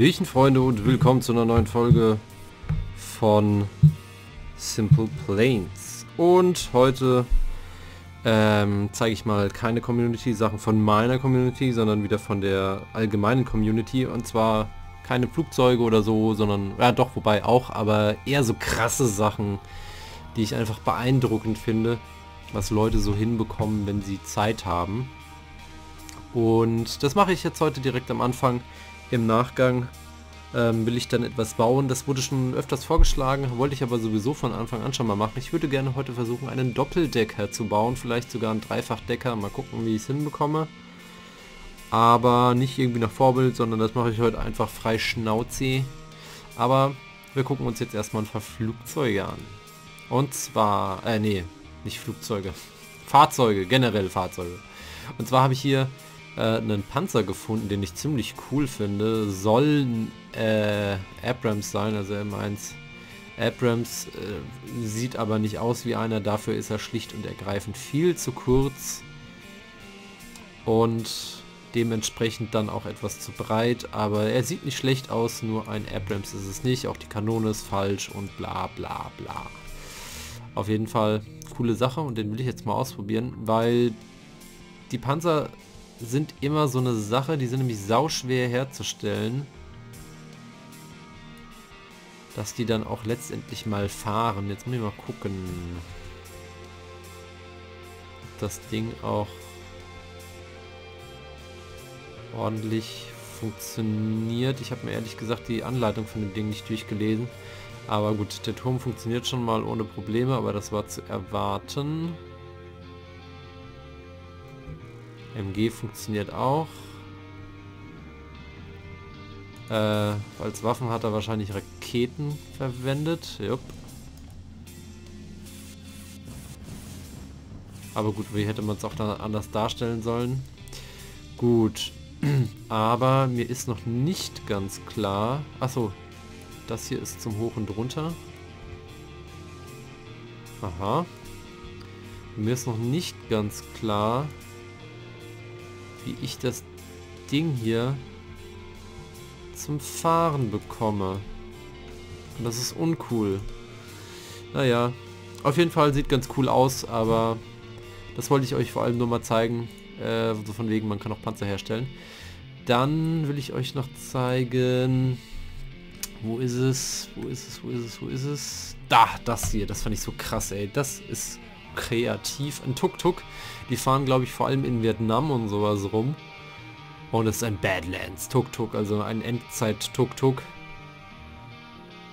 Hallöchen Freunde und willkommen zu einer neuen Folge von Simple Planes. Und heute ähm, zeige ich mal keine Community-Sachen von meiner Community, sondern wieder von der allgemeinen Community. Und zwar keine Flugzeuge oder so, sondern, ja doch, wobei auch, aber eher so krasse Sachen, die ich einfach beeindruckend finde, was Leute so hinbekommen, wenn sie Zeit haben. Und das mache ich jetzt heute direkt am Anfang. Im Nachgang ähm, will ich dann etwas bauen. Das wurde schon öfters vorgeschlagen, wollte ich aber sowieso von Anfang an schon mal machen. Ich würde gerne heute versuchen, einen Doppeldecker zu bauen, vielleicht sogar einen Dreifachdecker. Mal gucken, wie ich es hinbekomme. Aber nicht irgendwie nach Vorbild, sondern das mache ich heute einfach frei Schnauze. Aber wir gucken uns jetzt erstmal ein paar Flugzeuge an. Und zwar, äh nee, nicht Flugzeuge. Fahrzeuge, generell Fahrzeuge. Und zwar habe ich hier äh, einen Panzer gefunden, den ich ziemlich cool finde. Soll äh, Abrams sein, also M1 Abrams äh, sieht aber nicht aus wie einer, dafür ist er schlicht und ergreifend viel zu kurz und dementsprechend dann auch etwas zu breit, aber er sieht nicht schlecht aus, nur ein Abrams ist es nicht, auch die Kanone ist falsch und bla bla bla. Auf jeden Fall coole Sache und den will ich jetzt mal ausprobieren, weil die Panzer sind immer so eine Sache, die sind nämlich sauschwer herzustellen. Dass die dann auch letztendlich mal fahren. Jetzt muss ich mal gucken. Ob das Ding auch ordentlich funktioniert. Ich habe mir ehrlich gesagt die Anleitung von dem Ding nicht durchgelesen. Aber gut, der Turm funktioniert schon mal ohne Probleme, aber das war zu erwarten. MG funktioniert auch. Äh, als Waffen hat er wahrscheinlich Raketen verwendet. Jupp. Aber gut, wie hätte man es auch dann anders darstellen sollen? Gut. Aber mir ist noch nicht ganz klar... Achso, das hier ist zum Hoch und Drunter. Aha. Mir ist noch nicht ganz klar, wie ich das Ding hier zum Fahren bekomme. Und das ist uncool. Naja, auf jeden Fall sieht ganz cool aus, aber das wollte ich euch vor allem nur mal zeigen. Äh, so von wegen, man kann auch Panzer herstellen. Dann will ich euch noch zeigen... Wo ist es? Wo ist es? Wo ist es? Wo ist es? Da, das hier. Das fand ich so krass, ey. Das ist kreativ. Ein Tuk-Tuk. Die fahren, glaube ich, vor allem in Vietnam und sowas rum. Und es ist ein Badlands Tuk-Tuk, also ein Endzeit-Tuk-Tuk.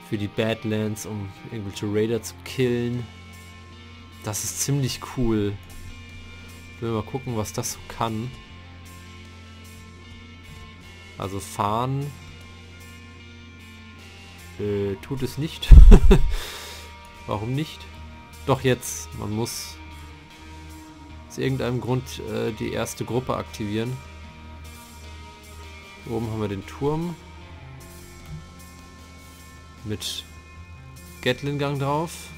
Für die Badlands, um irgendwelche Raider zu killen. Das ist ziemlich cool. Will mal gucken, was das so kann. Also fahren äh, tut es nicht. Warum nicht? Doch jetzt. Man muss aus irgendeinem Grund äh, die erste Gruppe aktivieren. Oben haben wir den Turm. Mit Gatling-Gang drauf.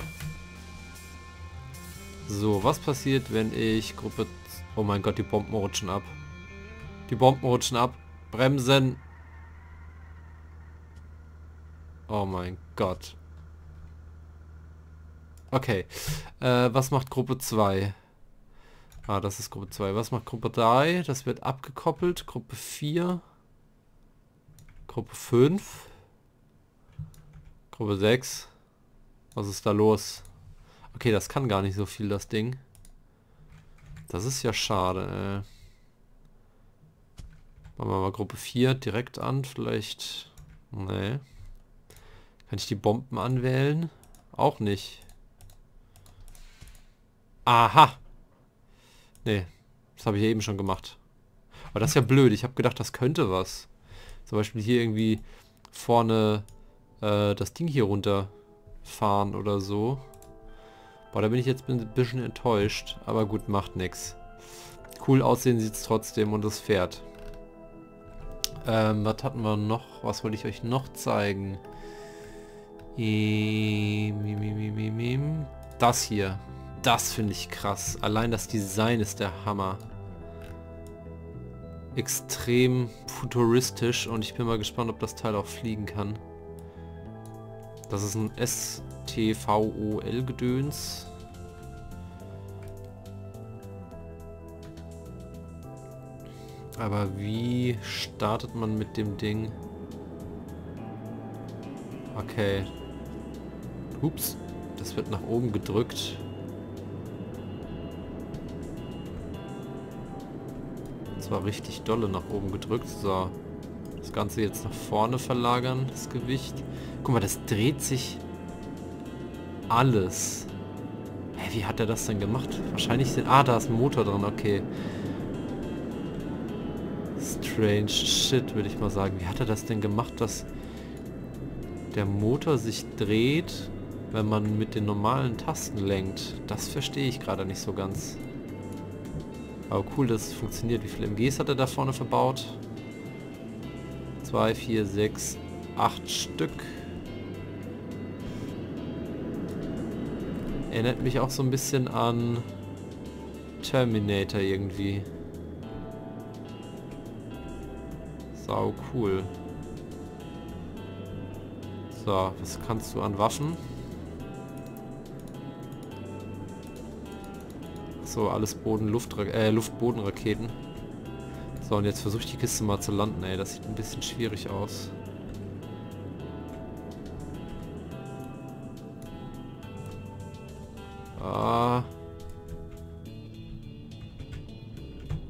So, was passiert, wenn ich Gruppe... Oh mein Gott, die Bomben rutschen ab. Die Bomben rutschen ab. Bremsen. Oh mein Gott. Okay. Äh, was macht Gruppe 2? Ah, das ist Gruppe 2. Was macht Gruppe 3? Das wird abgekoppelt. Gruppe 4. Gruppe 5. Gruppe 6. Was ist da los? Okay, das kann gar nicht so viel, das Ding. Das ist ja schade. Äh. Machen wir mal Gruppe 4 direkt an. Vielleicht... Nee. Kann ich die Bomben anwählen? Auch nicht. Aha. Nee, das habe ich eben schon gemacht. Aber das ist ja blöd. Ich habe gedacht, das könnte was. Zum Beispiel hier irgendwie vorne äh, das Ding hier runterfahren oder so. Boah, da bin ich jetzt ein bisschen enttäuscht. Aber gut, macht nichts. Cool aussehen sieht es trotzdem und es fährt. Ähm, was hatten wir noch? Was wollte ich euch noch zeigen? Das hier. Das finde ich krass. Allein das Design ist der Hammer. extrem futuristisch und ich bin mal gespannt, ob das Teil auch fliegen kann. Das ist ein STVOL-Gedöns. Aber wie startet man mit dem Ding? Okay. Ups. Das wird nach oben gedrückt. Zwar richtig dolle nach oben gedrückt. So. Das Ganze jetzt nach vorne verlagern, das Gewicht. Guck mal, das dreht sich alles. Hä, wie hat er das denn gemacht? Wahrscheinlich sind... Ah, da ist ein Motor dran, okay. Strange shit, würde ich mal sagen. Wie hat er das denn gemacht, dass der Motor sich dreht, wenn man mit den normalen Tasten lenkt? Das verstehe ich gerade nicht so ganz. Aber cool, dass es funktioniert. Wie viele MGs hat er da vorne verbaut? 2, 4, 6, 8 Stück. Erinnert mich auch so ein bisschen an Terminator irgendwie. Sau cool. So, was kannst du an Waffen? So, alles Boden, Luft, äh, Luft-Boden-Raketen. So, und jetzt versuche ich die Kiste mal zu landen, ey. Das sieht ein bisschen schwierig aus. Ah.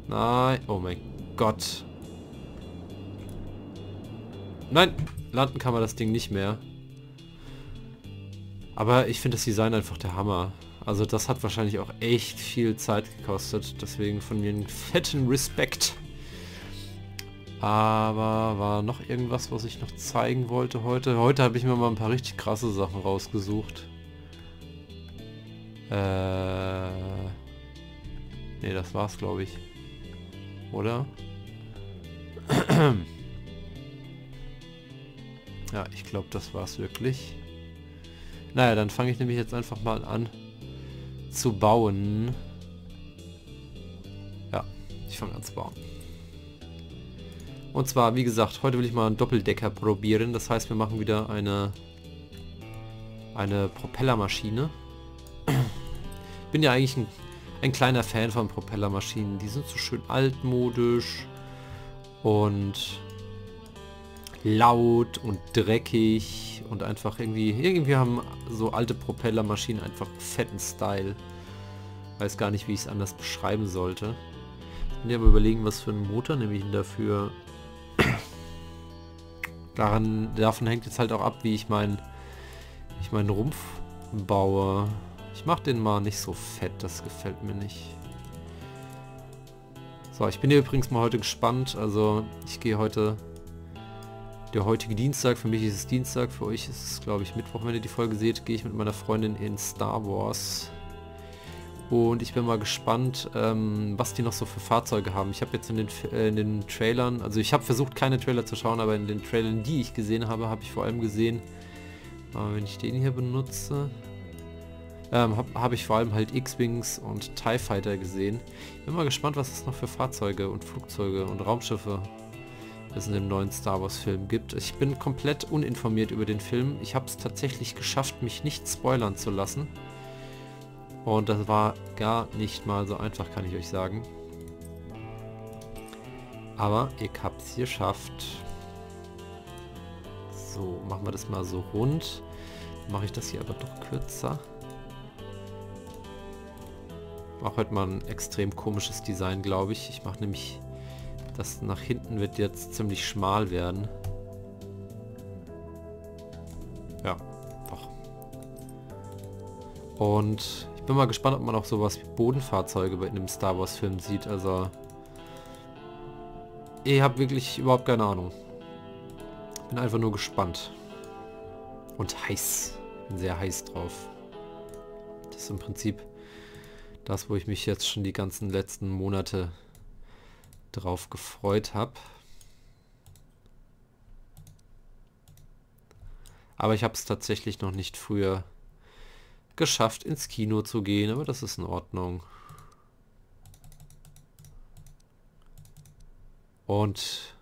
Nein. Oh mein Gott. Nein, landen kann man das Ding nicht mehr. Aber ich finde das Design einfach der Hammer. Also das hat wahrscheinlich auch echt viel Zeit gekostet. Deswegen von mir einen fetten Respekt. Aber war noch irgendwas, was ich noch zeigen wollte heute? Heute habe ich mir mal ein paar richtig krasse Sachen rausgesucht. Äh... Ne, das war's, glaube ich. Oder? ja, ich glaube, das war's wirklich. Naja, dann fange ich nämlich jetzt einfach mal an zu bauen. Ja, ich fange an zu bauen. Und zwar, wie gesagt, heute will ich mal einen Doppeldecker probieren. Das heißt, wir machen wieder eine eine Propellermaschine. Bin ja eigentlich ein, ein kleiner Fan von Propellermaschinen. Die sind so schön altmodisch und laut und dreckig und einfach irgendwie, irgendwie haben so alte Propellermaschinen einfach fetten Style. Weiß gar nicht, wie ich es anders beschreiben sollte. Bin aber überlegen, was für einen Motor nehme ich denn dafür. Daran, davon hängt jetzt halt auch ab, wie ich meinen ich meinen Rumpf baue. Ich mache den mal nicht so fett, das gefällt mir nicht. So, ich bin hier übrigens mal heute gespannt. Also ich gehe heute der heutige Dienstag, für mich ist es Dienstag, für euch ist es glaube ich Mittwoch, wenn ihr die Folge seht, gehe ich mit meiner Freundin in Star Wars. Und ich bin mal gespannt, ähm, was die noch so für Fahrzeuge haben. Ich habe jetzt in den, äh, in den Trailern, also ich habe versucht keine Trailer zu schauen, aber in den Trailern, die ich gesehen habe, habe ich vor allem gesehen, äh, wenn ich den hier benutze, ähm, habe hab ich vor allem halt X-Wings und TIE Fighter gesehen. Ich bin mal gespannt, was es noch für Fahrzeuge und Flugzeuge und Raumschiffe es in dem neuen Star Wars Film gibt. Ich bin komplett uninformiert über den Film. Ich habe es tatsächlich geschafft, mich nicht spoilern zu lassen. Und das war gar nicht mal so einfach, kann ich euch sagen. Aber ich hab's geschafft. So, machen wir das mal so rund. Mache ich das hier aber doch kürzer. Auch heute mal ein extrem komisches Design, glaube ich. Ich mache nämlich das nach hinten wird jetzt ziemlich schmal werden. Ja, doch. Und ich bin mal gespannt, ob man auch sowas wie Bodenfahrzeuge in einem Star Wars Film sieht. Also ich habe wirklich überhaupt keine Ahnung. Bin einfach nur gespannt. Und heiß. Bin sehr heiß drauf. Das ist im Prinzip das, wo ich mich jetzt schon die ganzen letzten Monate drauf gefreut habe. Aber ich habe es tatsächlich noch nicht früher geschafft, ins Kino zu gehen, aber das ist in Ordnung. Und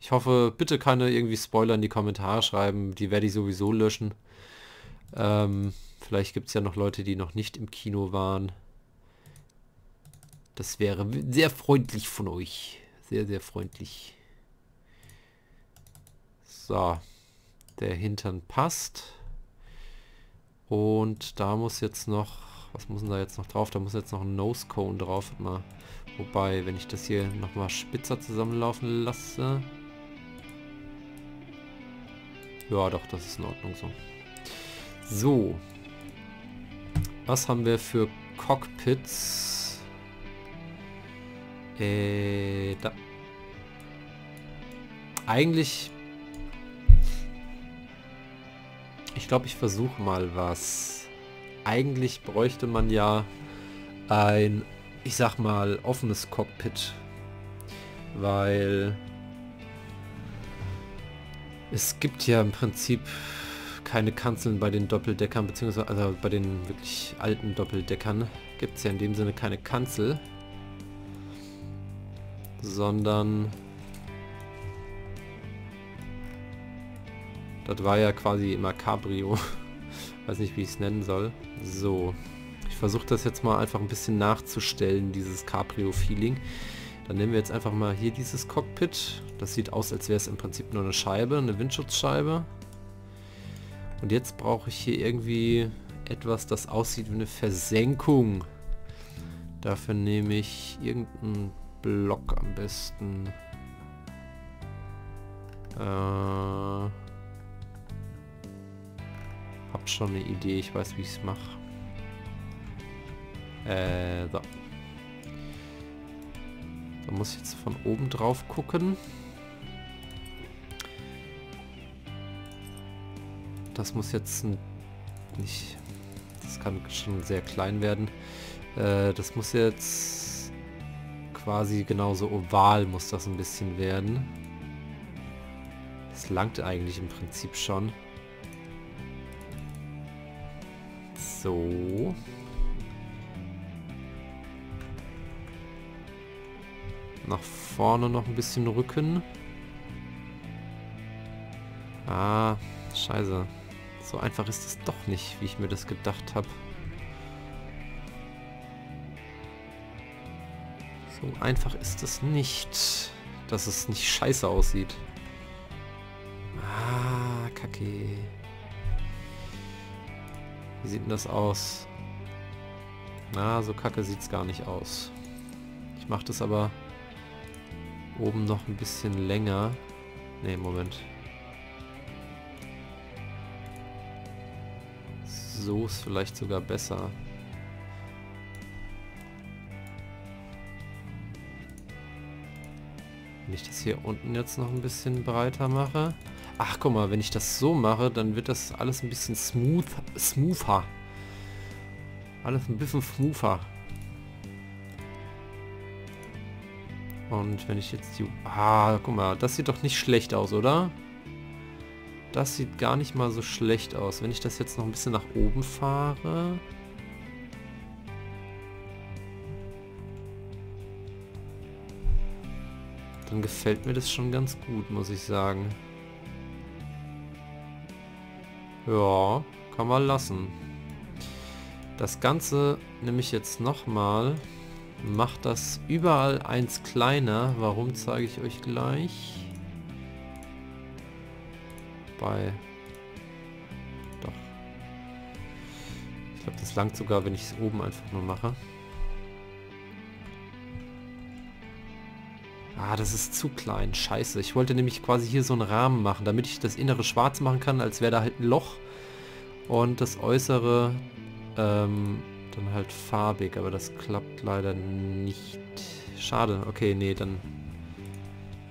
ich hoffe, bitte keine irgendwie Spoiler in die Kommentare schreiben. Die werde ich sowieso löschen. Ähm, vielleicht gibt es ja noch Leute, die noch nicht im Kino waren. Das wäre sehr freundlich von euch. Sehr, sehr freundlich. So. Der Hintern passt. Und da muss jetzt noch... Was muss denn da jetzt noch drauf? Da muss jetzt noch ein Nose Cone drauf. Mal. Wobei, wenn ich das hier nochmal spitzer zusammenlaufen lasse... Ja, doch, das ist in Ordnung so. So. Was haben wir für Cockpits? Äh, da. Eigentlich... Ich glaube, ich versuche mal was. Eigentlich bräuchte man ja ein, ich sag mal, offenes Cockpit. Weil es gibt ja im Prinzip keine Kanzeln bei den Doppeldeckern, beziehungsweise also bei den wirklich alten Doppeldeckern gibt es ja in dem Sinne keine Kanzel, sondern das war ja quasi immer Cabrio. Weiß nicht, wie ich es nennen soll. So, ich versuche das jetzt mal einfach ein bisschen nachzustellen, dieses Cabrio-Feeling. Dann nehmen wir jetzt einfach mal hier dieses Cockpit. Das sieht aus, als wäre es im Prinzip nur eine Scheibe, eine Windschutzscheibe. Und jetzt brauche ich hier irgendwie etwas, das aussieht wie eine Versenkung. Dafür nehme ich irgendeinen Block am besten. Äh, hab schon eine Idee, ich weiß wie ich es mache. Äh, so. Da muss ich jetzt von oben drauf gucken. Das muss jetzt nicht... Das kann schon sehr klein werden. Äh, das muss jetzt quasi genauso oval muss das ein bisschen werden. Das langt eigentlich im Prinzip schon. So. Nach vorne noch ein bisschen Rücken. Ah, scheiße. So einfach ist es doch nicht, wie ich mir das gedacht habe. So einfach ist es nicht, dass es nicht scheiße aussieht. Ah, kacke. Wie sieht denn das aus? Na, so kacke sieht es gar nicht aus. Ich mache das aber oben noch ein bisschen länger. Ne, Moment. So ist vielleicht sogar besser. Hier unten jetzt noch ein bisschen breiter mache. Ach, guck mal, wenn ich das so mache, dann wird das alles ein bisschen smooth, smoother. Alles ein bisschen smoother. Und wenn ich jetzt die... Ah, guck mal, das sieht doch nicht schlecht aus, oder? Das sieht gar nicht mal so schlecht aus. Wenn ich das jetzt noch ein bisschen nach oben fahre... Dann gefällt mir das schon ganz gut, muss ich sagen. Ja, kann man lassen. Das Ganze nehme ich jetzt nochmal macht das überall eins kleiner. Warum zeige ich euch gleich. Bei... Doch. Ich glaube, das langt sogar, wenn ich es oben einfach nur mache. Ah, das ist zu klein. Scheiße. Ich wollte nämlich quasi hier so einen Rahmen machen, damit ich das innere schwarz machen kann, als wäre da halt ein Loch. Und das äußere ähm, dann halt farbig, aber das klappt leider nicht. Schade. Okay, nee, dann,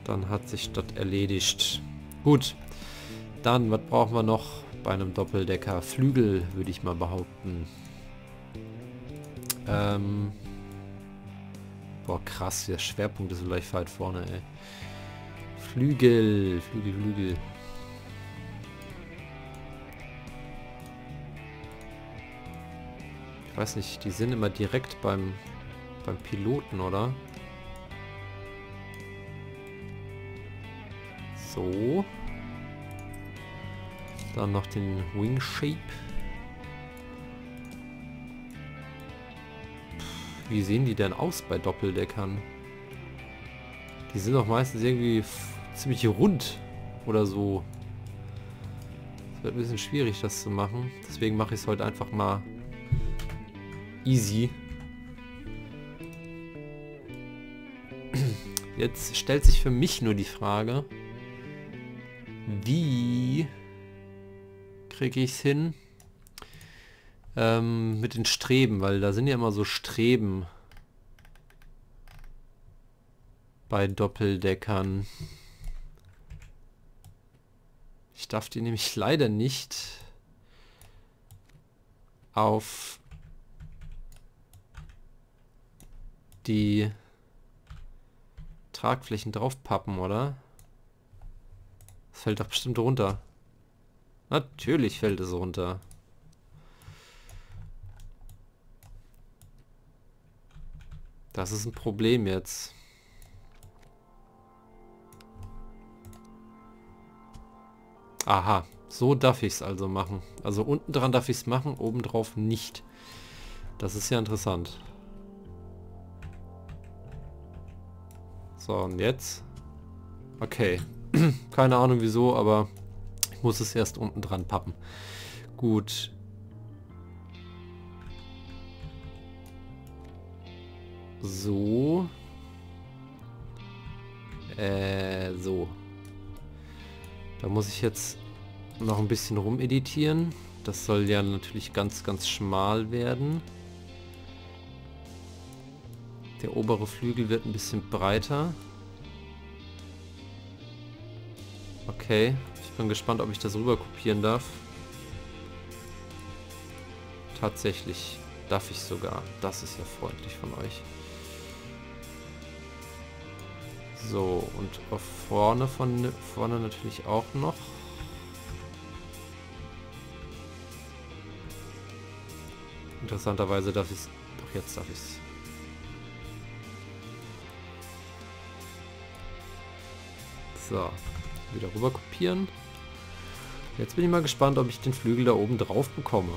dann hat sich das erledigt. Gut. Dann, was brauchen wir noch bei einem Doppeldecker? Flügel, würde ich mal behaupten. Ähm. Boah, krass, der Schwerpunkt ist vielleicht weit vorne, ey. Flügel, Flügel, Flügel. Ich weiß nicht, die sind immer direkt beim, beim Piloten, oder? So. Dann noch den Wing Shape. Wie sehen die denn aus bei Doppeldeckern? Die sind doch meistens irgendwie ziemlich rund oder so. Es wird ein bisschen schwierig, das zu machen. Deswegen mache ich es heute einfach mal easy. Jetzt stellt sich für mich nur die Frage, wie kriege ich es hin ähm, mit den Streben, weil da sind ja immer so Streben bei Doppeldeckern. Ich darf die nämlich leider nicht auf die Tragflächen draufpappen, oder? Das fällt doch bestimmt runter. Natürlich fällt es runter. Das ist ein Problem jetzt. Aha, so darf ich es also machen. Also unten dran darf ich es machen, oben drauf nicht. Das ist ja interessant. So, und jetzt? Okay. Keine Ahnung wieso, aber ich muss es erst unten dran pappen. Gut. So. Äh, so. Da muss ich jetzt noch ein bisschen rumeditieren. Das soll ja natürlich ganz, ganz schmal werden. Der obere Flügel wird ein bisschen breiter. Okay, ich bin gespannt, ob ich das rüber kopieren darf. Tatsächlich darf ich sogar. Das ist ja freundlich von euch. So, und vorne von vorne natürlich auch noch. Interessanterweise darf ich. Doch jetzt darf ich. So, wieder rüber kopieren. Jetzt bin ich mal gespannt, ob ich den Flügel da oben drauf bekomme.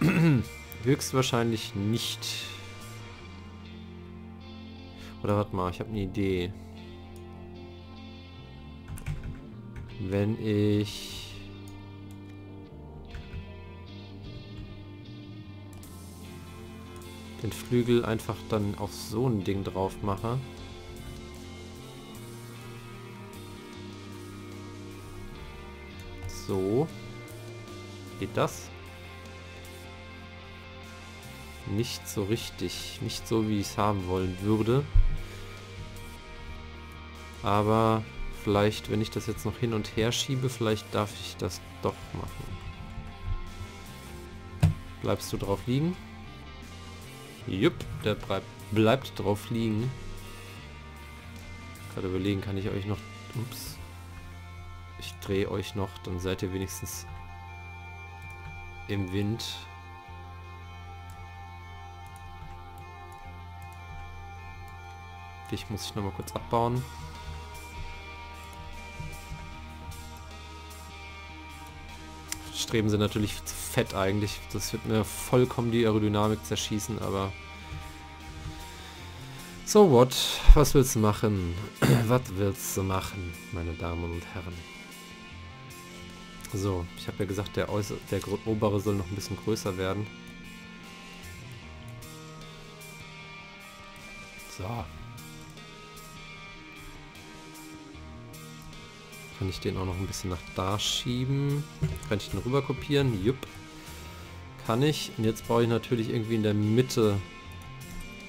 Höchstwahrscheinlich nicht. Oder warte mal, ich habe eine Idee. Wenn ich... den Flügel einfach dann auf so ein Ding drauf mache. So. Geht das? Nicht so richtig. Nicht so, wie ich es haben wollen würde. Aber vielleicht, wenn ich das jetzt noch hin und her schiebe, vielleicht darf ich das doch machen. Bleibst du drauf liegen? Jupp, der bleibt, bleibt drauf liegen. Gerade überlegen, kann ich euch noch... Ups. Ich drehe euch noch, dann seid ihr wenigstens im Wind. Dich muss ich noch mal kurz abbauen. Streben sind natürlich fett eigentlich. Das wird mir vollkommen die Aerodynamik zerschießen, aber... So what? Was willst du machen? Was willst du machen, meine Damen und Herren? So, ich habe ja gesagt, der, Äußer der obere soll noch ein bisschen größer werden. So. Kann ich den auch noch ein bisschen nach da schieben? Kann ich den rüber kopieren? Jupp. Kann ich. Und jetzt brauche ich natürlich irgendwie in der Mitte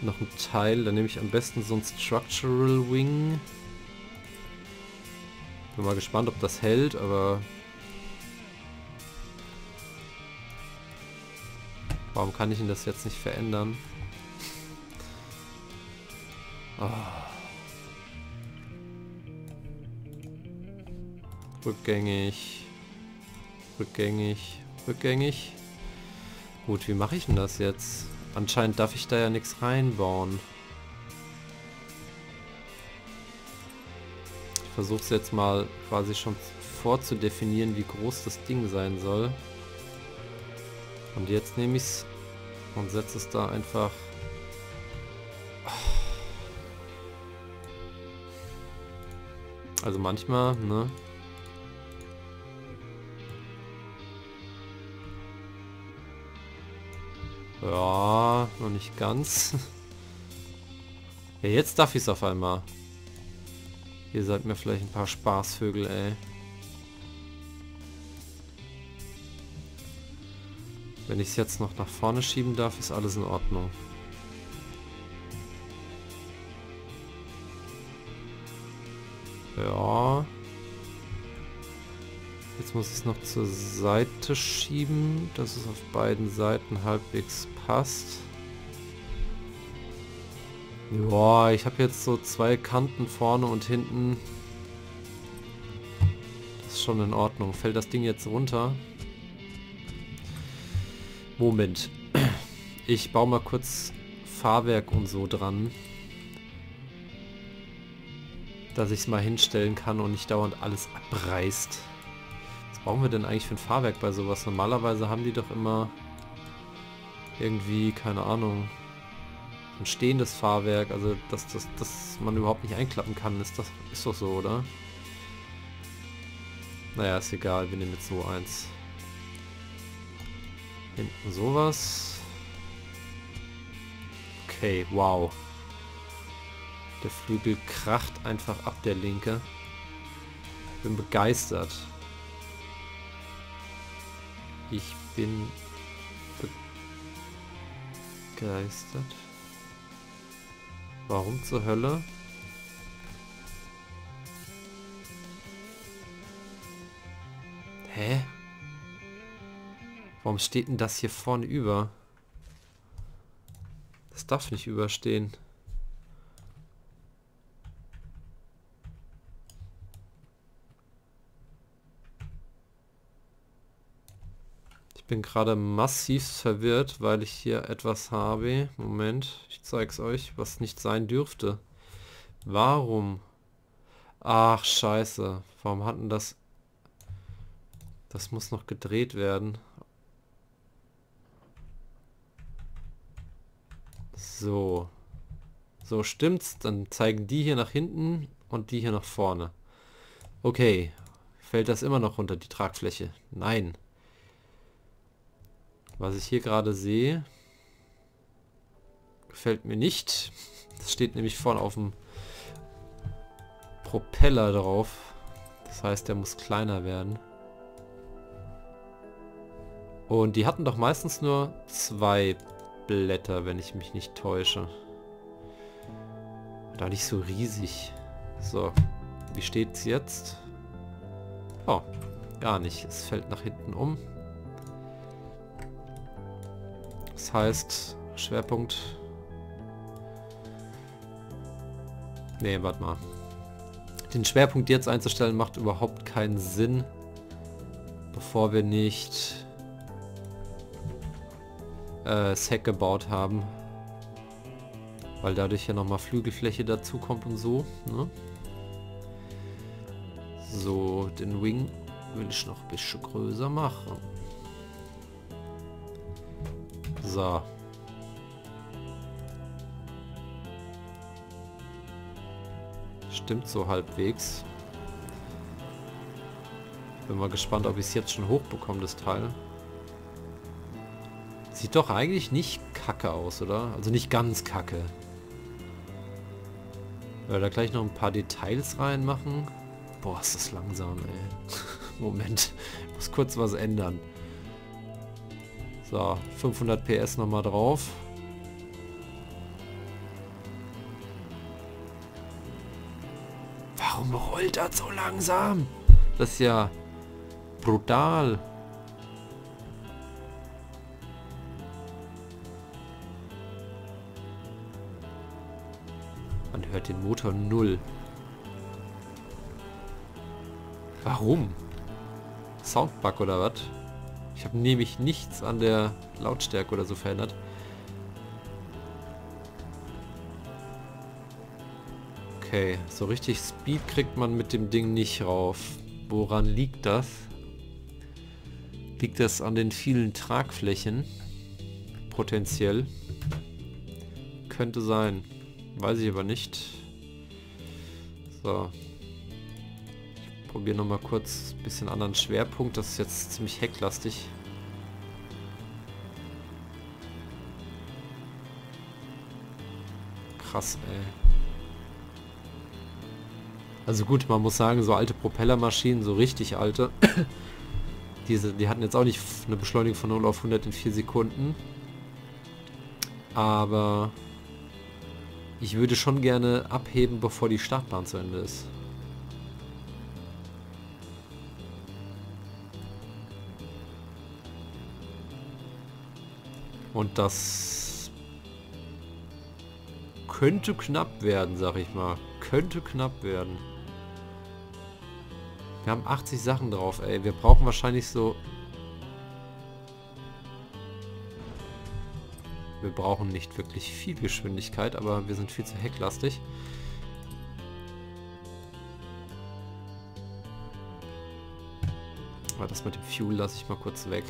noch ein Teil. Dann nehme ich am besten so ein Structural Wing. Bin mal gespannt, ob das hält, aber... Warum kann ich ihn das jetzt nicht verändern? Oh. Rückgängig. Rückgängig. Rückgängig. Gut, wie mache ich denn das jetzt? Anscheinend darf ich da ja nichts reinbauen. versuche es jetzt mal quasi schon vorzudefinieren, wie groß das Ding sein soll. Und jetzt nehme ich es und setze es da einfach... Also manchmal, ne? Ja, noch nicht ganz. ja, jetzt darf ich es auf einmal. Ihr seid mir vielleicht ein paar Spaßvögel, ey. Wenn ich es jetzt noch nach vorne schieben darf, ist alles in Ordnung. Ja. Jetzt muss ich es noch zur Seite schieben, dass es auf beiden Seiten halbwegs passt. Ja, ich habe jetzt so zwei Kanten vorne und hinten. Das ist schon in Ordnung. Fällt das Ding jetzt runter? Moment. Ich baue mal kurz Fahrwerk und so dran. Dass ich es mal hinstellen kann und nicht dauernd alles abreißt. Brauchen wir denn eigentlich für ein Fahrwerk bei sowas? Normalerweise haben die doch immer irgendwie, keine Ahnung, ein stehendes Fahrwerk, also dass das dass man überhaupt nicht einklappen kann, ist das ist doch so, oder? Naja, ist egal, wir nehmen jetzt so eins. Hinten sowas. Okay, wow. Der Flügel kracht einfach ab, der linke. Bin begeistert. Ich bin begeistert. Warum zur Hölle? Hä? Warum steht denn das hier vorne über? Das darf nicht überstehen. Bin gerade massiv verwirrt, weil ich hier etwas habe. Moment, ich zeige es euch, was nicht sein dürfte. Warum? Ach, scheiße. Warum hatten das... Das muss noch gedreht werden. So. So stimmt's. Dann zeigen die hier nach hinten und die hier nach vorne. Okay. Fällt das immer noch runter, die Tragfläche? Nein. Was ich hier gerade sehe, gefällt mir nicht. Das steht nämlich vorne auf dem Propeller drauf. Das heißt, der muss kleiner werden. Und die hatten doch meistens nur zwei Blätter, wenn ich mich nicht täusche. Da nicht so riesig. So, wie steht's jetzt? Oh, gar nicht. Es fällt nach hinten um. Das heißt, Schwerpunkt... Nee, warte mal. Den Schwerpunkt jetzt einzustellen macht überhaupt keinen Sinn, bevor wir nicht äh, Sack gebaut haben. Weil dadurch ja nochmal Flügelfläche dazu kommt und so. Ne? So, den Wing will ich noch ein bisschen größer machen. So. Stimmt so halbwegs. Bin mal gespannt, ob ich es jetzt schon hochbekomme, das Teil. Sieht doch eigentlich nicht kacke aus, oder? Also nicht ganz kacke. Weil da gleich noch ein paar Details reinmachen. Boah, ist das langsam, ey. Moment. Ich muss kurz was ändern. So, 500 PS nochmal drauf. Warum rollt das so langsam? Das ist ja brutal. hört den Motor null. Warum? Soundbug oder was? Ich habe nämlich nichts an der Lautstärke oder so verändert. Okay, so richtig Speed kriegt man mit dem Ding nicht rauf. Woran liegt das? Liegt das an den vielen Tragflächen? Potenziell. Könnte sein. Weiß ich aber nicht. So. Probiere nochmal kurz ein bisschen anderen Schwerpunkt. Das ist jetzt ziemlich hecklastig. Krass, ey. Also gut, man muss sagen, so alte Propellermaschinen, so richtig alte, diese, die hatten jetzt auch nicht eine Beschleunigung von 0 auf 100 in 4 Sekunden. Aber ich würde schon gerne abheben, bevor die Startbahn zu Ende ist. Und das könnte knapp werden, sag ich mal. Könnte knapp werden. Wir haben 80 Sachen drauf, ey. Wir brauchen wahrscheinlich so... Wir brauchen nicht wirklich viel Geschwindigkeit, aber wir sind viel zu hecklastig. Aber das mit dem Fuel lasse ich mal kurz weg.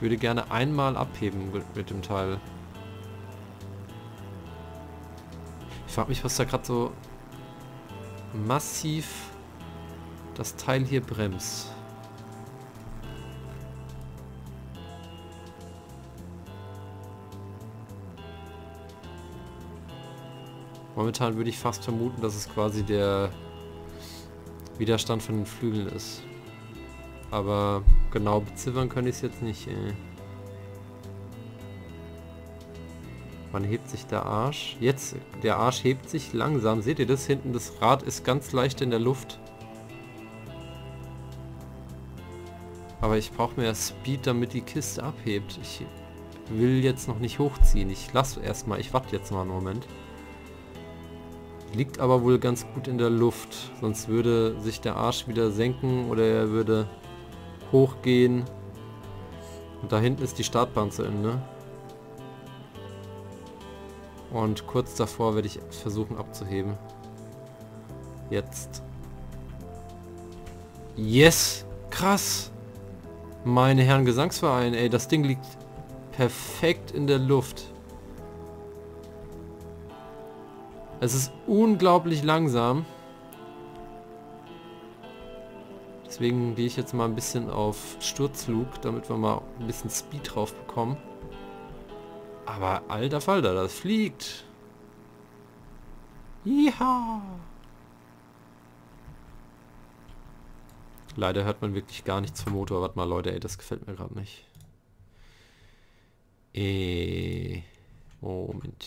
Ich würde gerne einmal abheben mit dem Teil. Ich frage mich, was da gerade so massiv das Teil hier bremst. Momentan würde ich fast vermuten, dass es quasi der Widerstand von den Flügeln ist. Aber genau beziffern kann ich es jetzt nicht. Ey. Wann hebt sich der Arsch? Jetzt, der Arsch hebt sich langsam. Seht ihr das hinten? Das Rad ist ganz leicht in der Luft. Aber ich brauche mehr Speed, damit die Kiste abhebt. Ich will jetzt noch nicht hochziehen. Ich lasse erstmal, ich warte jetzt mal einen Moment. Liegt aber wohl ganz gut in der Luft. Sonst würde sich der Arsch wieder senken oder er würde hochgehen. Und da hinten ist die Startbahn zu Ende. Und kurz davor werde ich versuchen abzuheben. Jetzt. Yes! Krass! Meine Herren Gesangsverein, ey, das Ding liegt perfekt in der Luft. Es ist unglaublich langsam. Deswegen gehe ich jetzt mal ein bisschen auf Sturzflug, damit wir mal ein bisschen Speed drauf bekommen. Aber alter Falter, das fliegt. Ja. Leider hört man wirklich gar nichts vom Motor. Warte mal, Leute, ey, das gefällt mir gerade nicht. Äh, Moment.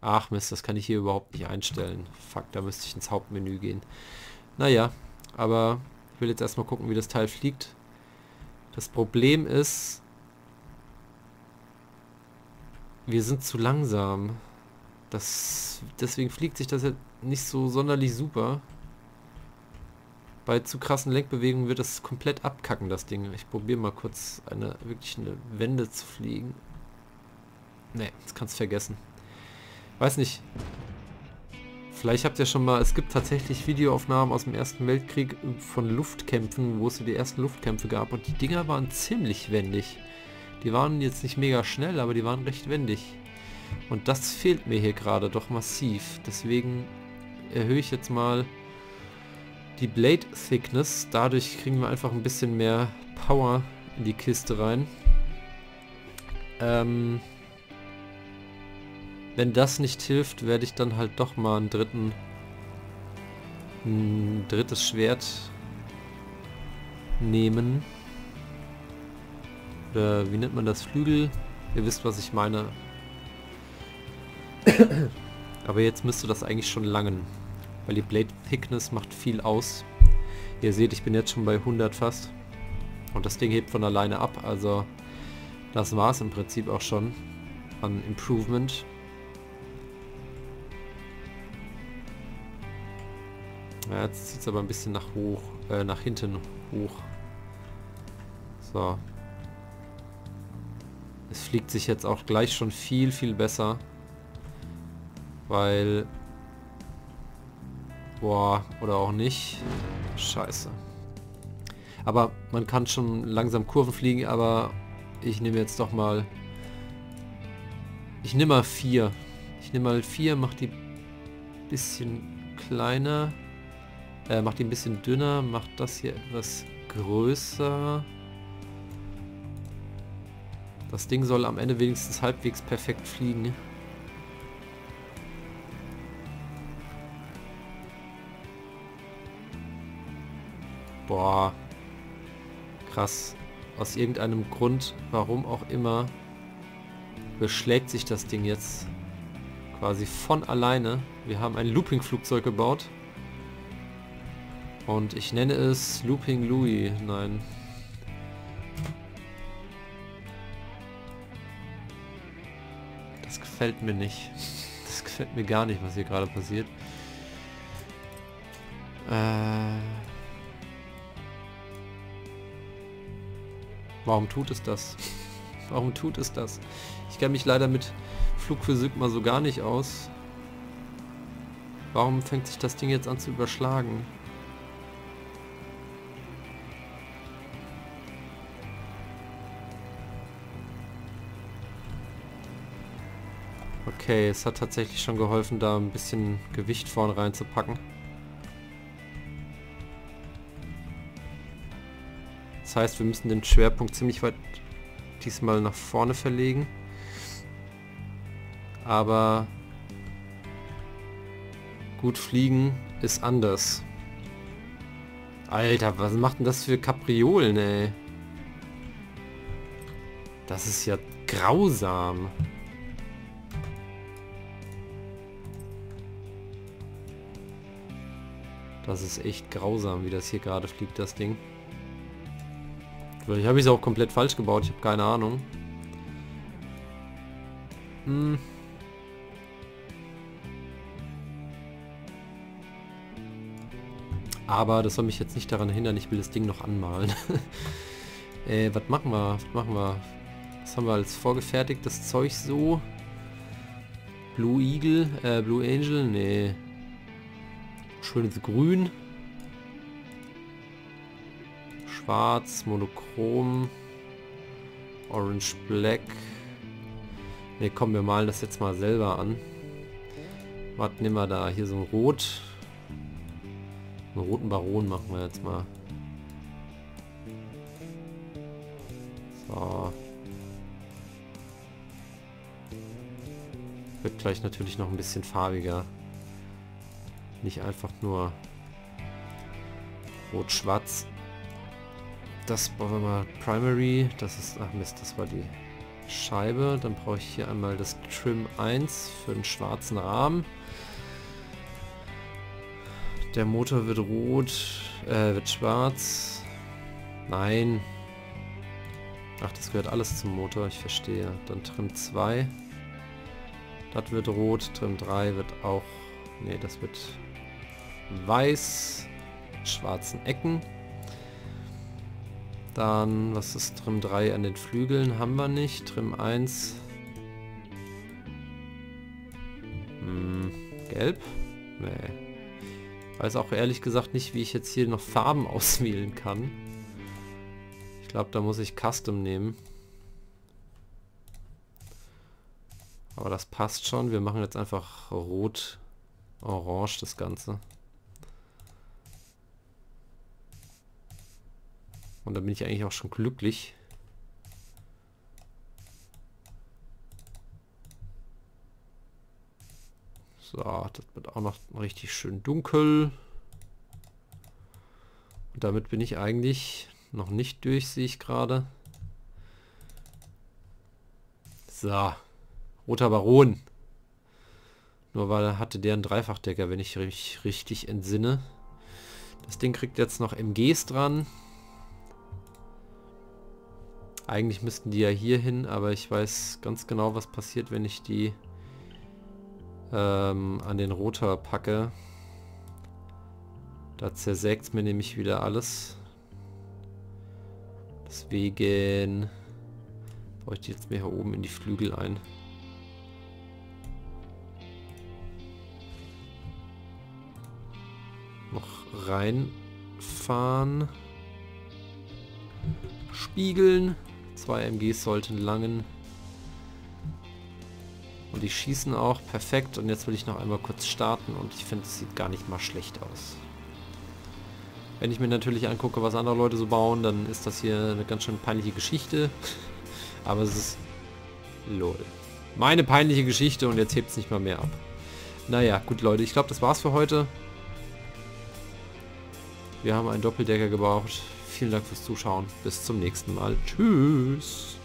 Ach Mist, das kann ich hier überhaupt nicht einstellen. Fuck, da müsste ich ins Hauptmenü gehen. Naja, aber ich will jetzt erstmal gucken, wie das Teil fliegt. Das Problem ist, wir sind zu langsam. Das, deswegen fliegt sich das ja nicht so sonderlich super. Bei zu krassen Lenkbewegungen wird das komplett abkacken, das Ding. Ich probiere mal kurz eine wirklich eine Wende zu fliegen. Ne, das kannst du vergessen. Weiß nicht. Vielleicht habt ihr schon mal, es gibt tatsächlich Videoaufnahmen aus dem Ersten Weltkrieg von Luftkämpfen, wo es die ersten Luftkämpfe gab und die Dinger waren ziemlich wendig. Die waren jetzt nicht mega schnell, aber die waren recht wendig. Und das fehlt mir hier gerade doch massiv. Deswegen erhöhe ich jetzt mal die Blade Thickness. Dadurch kriegen wir einfach ein bisschen mehr Power in die Kiste rein. Ähm, wenn das nicht hilft, werde ich dann halt doch mal einen dritten ein drittes Schwert nehmen. Oder wie nennt man das? Flügel? Ihr wisst, was ich meine. Aber jetzt müsste das eigentlich schon langen. Weil die Blade Thickness macht viel aus. Ihr seht, ich bin jetzt schon bei 100 fast. Und das Ding hebt von alleine ab. Also das war es im Prinzip auch schon an Improvement. Ja, jetzt zieht es aber ein bisschen nach hoch, äh, nach hinten hoch. So, Es fliegt sich jetzt auch gleich schon viel, viel besser. Weil... Boah, oder auch nicht. Scheiße. Aber man kann schon langsam Kurven fliegen, aber ich nehme jetzt doch mal... Ich nehme mal vier. Ich nehme mal vier, mach die bisschen kleiner. Äh, mach die ein bisschen dünner, mach das hier etwas größer. Das Ding soll am Ende wenigstens halbwegs perfekt fliegen. Boah. Krass. Aus irgendeinem Grund, warum auch immer, beschlägt sich das Ding jetzt quasi von alleine. Wir haben ein Looping-Flugzeug gebaut. Und ich nenne es Looping Louis. Nein. Das gefällt mir nicht. Das gefällt mir gar nicht, was hier gerade passiert. Äh... Warum tut es das? Warum tut es das? Ich kenne mich leider mit Flugphysik mal so gar nicht aus. Warum fängt sich das Ding jetzt an zu überschlagen? Okay, es hat tatsächlich schon geholfen, da ein bisschen Gewicht vorn reinzupacken. Das heißt, wir müssen den Schwerpunkt ziemlich weit diesmal nach vorne verlegen. Aber gut fliegen ist anders. Alter, was macht denn das für Kapriolen, ey? Das ist ja grausam. Das ist echt grausam, wie das hier gerade fliegt, das Ding. Vielleicht habe ich es auch komplett falsch gebaut, ich habe keine Ahnung. Hm. Aber das soll mich jetzt nicht daran hindern, ich will das Ding noch anmalen. äh, was machen wir? Was machen wir? Was haben wir als vorgefertigtes Zeug so? Blue Eagle, äh, Blue Angel? Nee. Schönes Grün. Schwarz, Monochrom, Orange Black. Ne, komm, wir malen das jetzt mal selber an. Was nehmen wir da? Hier so ein Rot. Einen roten Baron machen wir jetzt mal. So. Wird gleich natürlich noch ein bisschen farbiger. Nicht einfach nur rot-schwarz das brauchen wir mal Primary. Das ist, ach Mist, das war die Scheibe. Dann brauche ich hier einmal das Trim 1 für den schwarzen Rahmen. Der Motor wird rot, äh, wird schwarz. Nein. Ach, das gehört alles zum Motor, ich verstehe. Dann Trim 2. Das wird rot, Trim 3 wird auch... Ne, das wird weiß. Schwarzen Ecken. Dann, was ist Trim 3 an den Flügeln? Haben wir nicht. Trim 1. Hm, gelb? Nee. Weiß auch ehrlich gesagt nicht, wie ich jetzt hier noch Farben auswählen kann. Ich glaube, da muss ich Custom nehmen. Aber das passt schon. Wir machen jetzt einfach rot-orange das Ganze. Und da bin ich eigentlich auch schon glücklich. So, das wird auch noch richtig schön dunkel. Und damit bin ich eigentlich noch nicht durch, sehe ich gerade. So, roter Baron. Nur weil er hatte der einen Dreifachdecker, wenn ich mich richtig entsinne. Das Ding kriegt jetzt noch MGs dran. Eigentlich müssten die ja hier hin, aber ich weiß ganz genau, was passiert, wenn ich die ähm, an den Rotor packe. Da zersägt mir nämlich wieder alles. Deswegen baue ich die jetzt mehr hier oben in die Flügel ein. Noch reinfahren. Spiegeln. Zwei MGs sollten langen. Und die schießen auch perfekt. Und jetzt will ich noch einmal kurz starten und ich finde, es sieht gar nicht mal schlecht aus. Wenn ich mir natürlich angucke, was andere Leute so bauen, dann ist das hier eine ganz schön peinliche Geschichte. Aber es ist... Lol. Meine peinliche Geschichte und jetzt hebt es nicht mal mehr ab. Naja, gut Leute, ich glaube, das war's für heute. Wir haben einen Doppeldecker gebraucht. Vielen Dank fürs Zuschauen. Bis zum nächsten Mal. Tschüss.